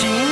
情。